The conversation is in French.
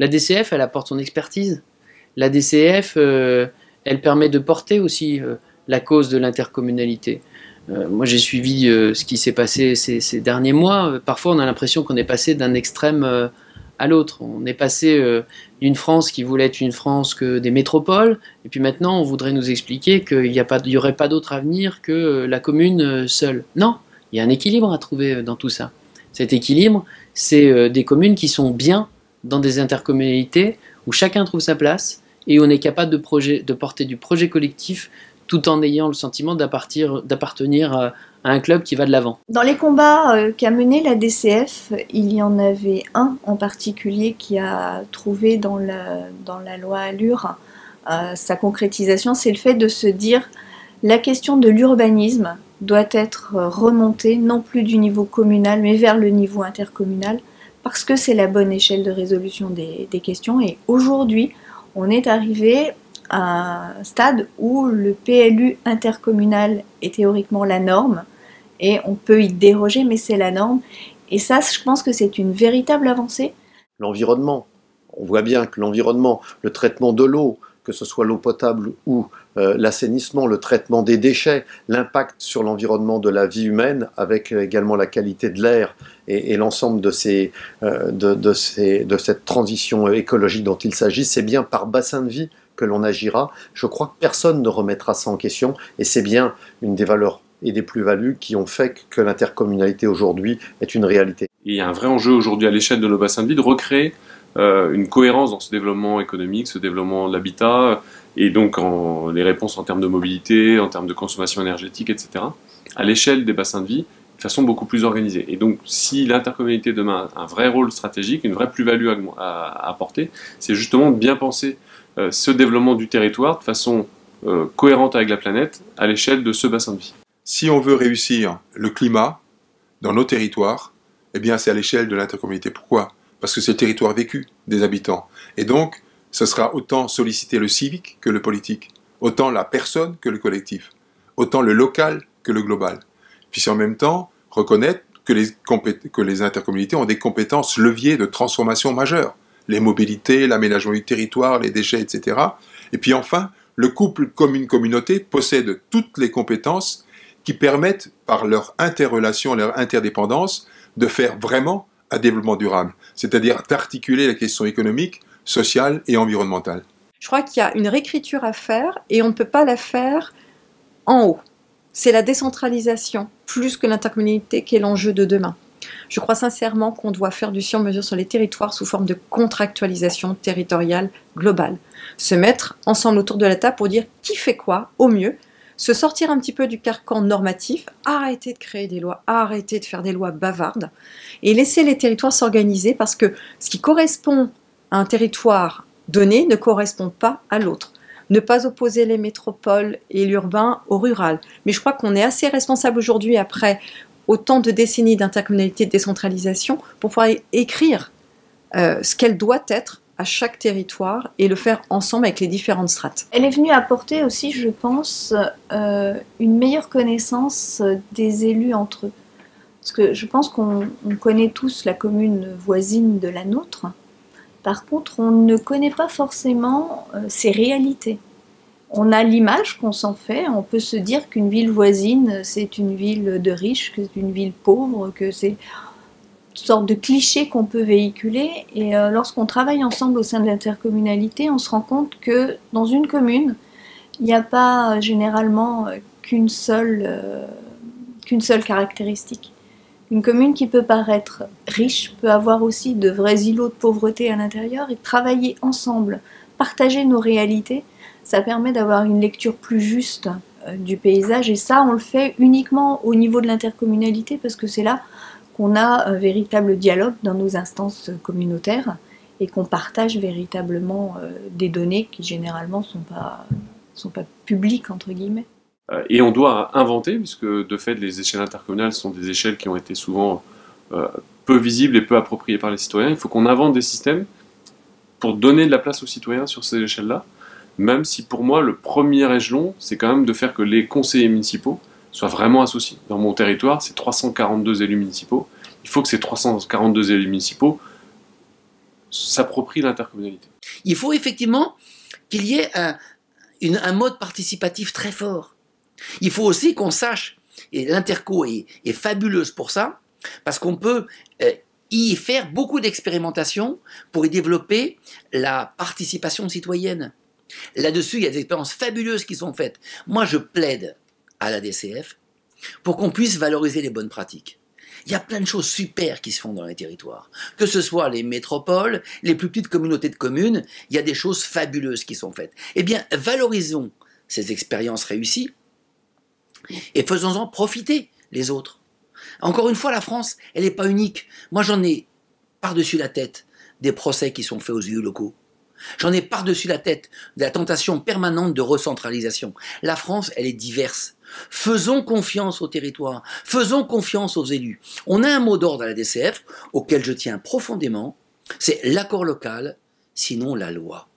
La DCF, elle apporte son expertise. La DCF, euh, elle permet de porter aussi euh, la cause de l'intercommunalité. Euh, moi, j'ai suivi ce qui s'est passé ces, ces, derniers mois. Parfois, on a l'impression qu'on est passé d'un extrême à l'autre. On est passé d'une France qui voulait être une France que des métropoles, et puis maintenant, on voudrait nous expliquer qu'il n'y aurait pas d'autre avenir que la commune seule. Non, il y a un équilibre à trouver dans tout ça. Cet équilibre, c'est des communes qui sont bien dans des intercommunalités où chacun trouve sa place et où on est capable de, porter du projet collectif tout en ayant le sentiment d'appartenir à un club qui va de l'avant. Dans les combats euh, qu'a mené la DCF, il y en avait un en particulier qui a trouvé dans la, dans la loi Allure euh, sa concrétisation, c'est le fait de se dire la question de l'urbanisme doit être remontée non plus du niveau communal mais vers le niveau intercommunal parce que c'est la bonne échelle de résolution des, questions. Et aujourd'hui, on est arrivé à un stade où le PLU intercommunal est théoriquement la norme, et on peut y déroger, mais c'est la norme. Et ça, je pense que c'est une véritable avancée. L'environnement, on voit bien que l'environnement, le traitement de l'eau, que ce soit l'eau potable ou euh, l'assainissement, le traitement des déchets, l'impact sur l'environnement de la vie humaine, avec également la qualité de l'air et, l'ensemble de, euh, de, cette transition écologique dont il s'agit, c'est bien par bassin de vie que l'on agira. Je crois que personne ne remettra ça en question et c'est bien une des valeurs et des plus-values qui ont fait que l'intercommunalité aujourd'hui est une réalité. Il y a un vrai enjeu aujourd'hui à l'échelle de nos bassins de vie de recréer euh, une cohérence dans ce développement économique, ce développement de l'habitat, et donc les réponses en termes de mobilité, en termes de consommation énergétique, etc., à l'échelle des bassins de vie, de façon beaucoup plus organisée. Et donc, si l'intercommunalité demain a un vrai rôle stratégique, une vraie plus-value à, apporter, c'est justement de bien penser euh, ce développement du territoire de façon euh, cohérente avec la planète à l'échelle de ce bassin de vie. Si on veut réussir le climat dans nos territoires, eh bien c'est à l'échelle de l'intercommunalité. Pourquoi? Parce que c'est le territoire vécu des habitants. Et donc, ce sera autant solliciter le civique que le politique, autant la personne que le collectif, autant le local que le global. Puis en même temps, reconnaître que les, que les intercommunalités ont des compétences leviers de transformation majeures, les mobilités, l'aménagement du territoire, les déchets, etc. Et puis enfin, le couple commune-communauté possède toutes les compétences qui permettent, par leur interrelation, leur interdépendance, de faire vraiment développement durable, c'est-à-dire d'articuler la question économique, sociale et environnementale. Je crois qu'il y a une réécriture à faire et on ne peut pas la faire en haut. C'est la décentralisation plus que l'intercommunalité qui est l'enjeu de demain. Je crois sincèrement qu'on doit faire du sur-mesure sur les territoires sous forme de contractualisation territoriale globale. Se mettre ensemble autour de la table pour dire qui fait quoi au mieux, se sortir un petit peu du carcan normatif, arrêter de créer des lois, arrêter de faire des lois bavardes, et laisser les territoires s'organiser parce que ce qui correspond à un territoire donné ne correspond pas à l'autre. Ne pas opposer les métropoles et l'urbain au rural. Mais je crois qu'on est assez responsable aujourd'hui, après autant de décennies d'intercommunalité de décentralisation, pour pouvoir écrire euh, ce qu'elle doit être à chaque territoire et le faire ensemble avec les différentes strates. Elle est venue apporter aussi, je pense, euh, une meilleure connaissance des élus entre eux. Parce que je pense qu'on connaît tous la commune voisine de la nôtre. Par contre, on ne connaît pas forcément euh, ses réalités. On a l'image qu'on s'en fait. On peut se dire qu'une ville voisine, c'est une ville de riches, que c'est une ville pauvre, que c'est sorte de cliché qu'on peut véhiculer. Et euh, lorsqu'on travaille ensemble au sein de l'intercommunalité, on se rend compte que dans une commune, il n'y a pas euh, généralement euh, qu'une seule, qu'une seule caractéristique. Une commune qui peut paraître riche peut avoir aussi de vrais îlots de pauvreté à l'intérieur et travailler ensemble, partager nos réalités, ça permet d'avoir une lecture plus juste du paysage et ça on le fait uniquement au niveau de l'intercommunalité parce que c'est là qu'on a un véritable dialogue dans nos instances communautaires et qu'on partage véritablement euh, des données qui généralement ne sont pas, publiques, entre guillemets. Euh, et on doit inventer, puisque de fait les échelles intercommunales sont des échelles qui ont été souvent euh, peu visibles et peu appropriées par les citoyens. Il faut qu'on invente des systèmes pour donner de la place aux citoyens sur ces échelles-là, même si pour moi le premier échelon, c'est quand même de faire que les conseillers municipaux soient vraiment associés. Dans mon territoire, c'est 342 élus municipaux. Il faut que ces 342 élus municipaux s'approprient l'intercommunalité. Il faut effectivement qu'il y ait un, un mode participatif très fort. Il faut aussi qu'on sache, et l'interco est, fabuleuse pour ça, parce qu'on peut euh, y faire beaucoup d'expérimentations pour y développer la participation citoyenne. Là-dessus, il y a des expériences fabuleuses qui sont faites. Moi, je plaide à la DCF pour qu'on puisse valoriser les bonnes pratiques. Il y a plein de choses super qui se font dans les territoires. Que ce soit les métropoles, les plus petites communautés de communes, il y a des choses fabuleuses qui sont faites. Eh bien, valorisons ces expériences réussies et faisons-en profiter les autres. Encore une fois, la France, elle n'est pas unique. Moi, j'en ai par-dessus la tête des procès qui sont faits aux élus locaux. J'en ai par-dessus la tête de la tentation permanente de recentralisation. La France, elle est diverse. Faisons confiance au territoire, faisons confiance aux élus. On a un mot d'ordre à la DCF auquel je tiens profondément, c'est l'accord local, sinon la loi.